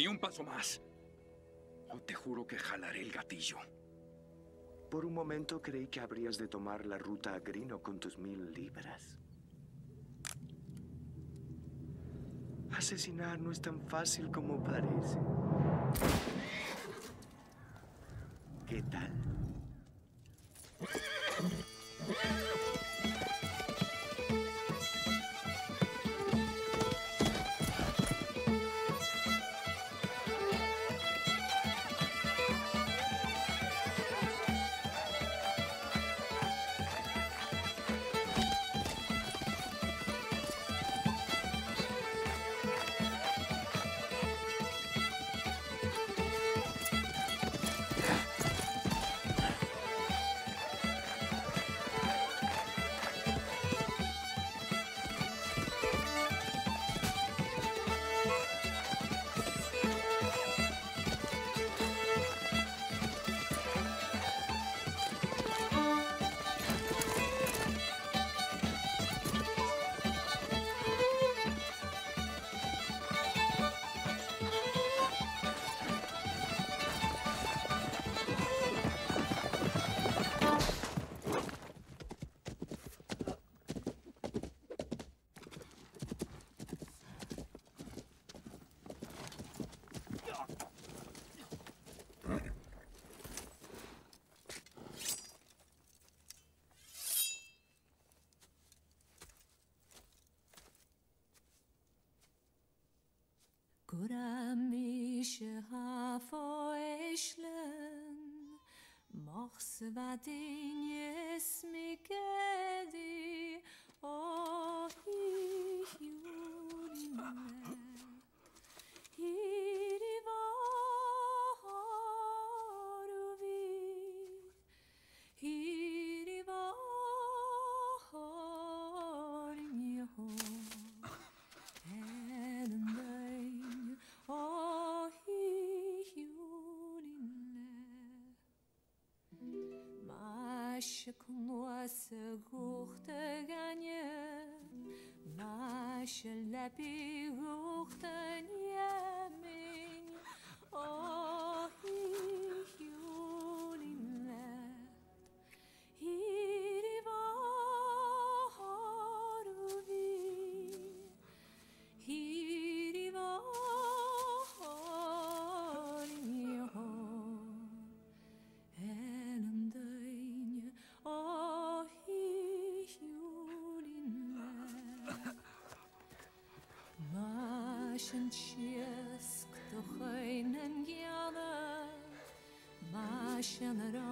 Ni un paso más. O te juro que jalaré el gatillo. Por un momento creí que habrías de tomar la ruta a Grino con tus mil libras. Asesinar no es tan fácil como parece. ¿Qué tal? Guramische hafo eschlen, mochs vadin yes mikedi, oh jurime, Maşık nuası guhtagane Maşıl lapi guhtani Masjen tjesk to høynen gjerne, masjen ranje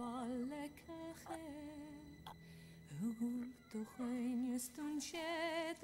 che palle cache, Hult och skönjes tunche